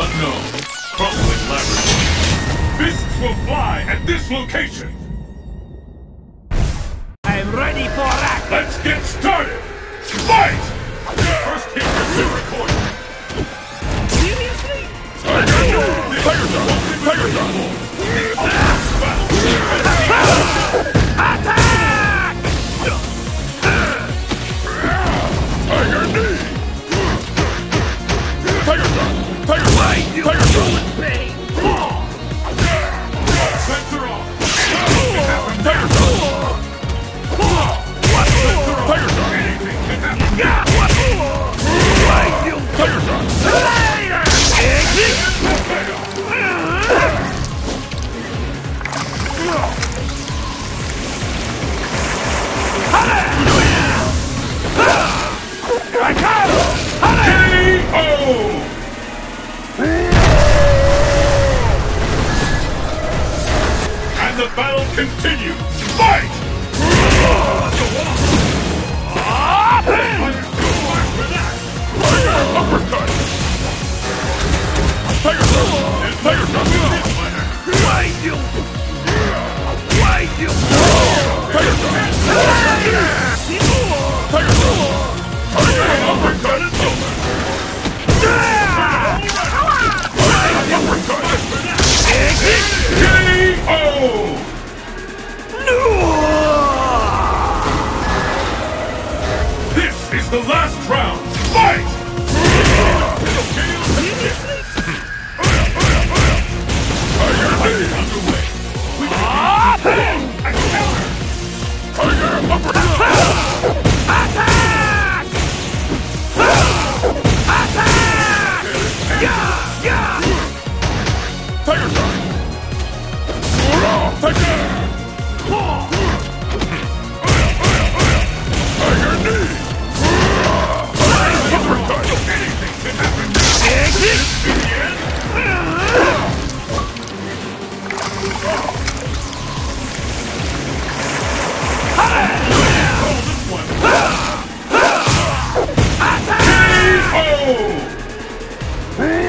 Unknown. crumbling laboratory. Fists will fly at this location. I'm ready for action. Let's get started. Fight! First hit is recorded. Seriously? Fire shot! Fire shot! Fire! KO! And the battle continues! KO! This is the last round! Fight! Hmm. Underway! Hey!